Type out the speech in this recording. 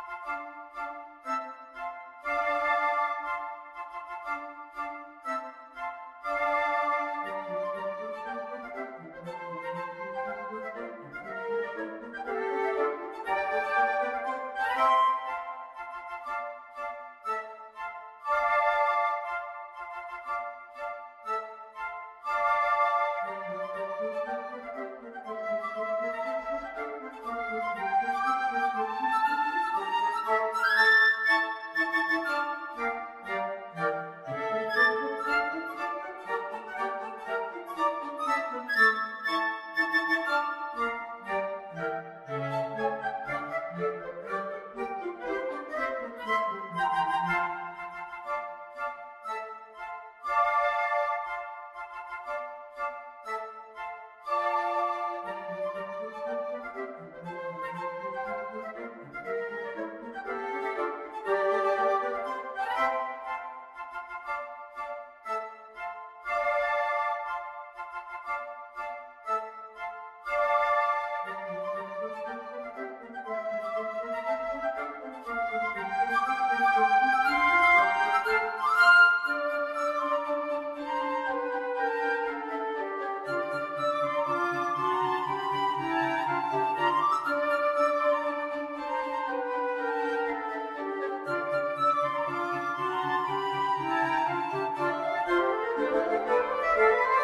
Música Bye.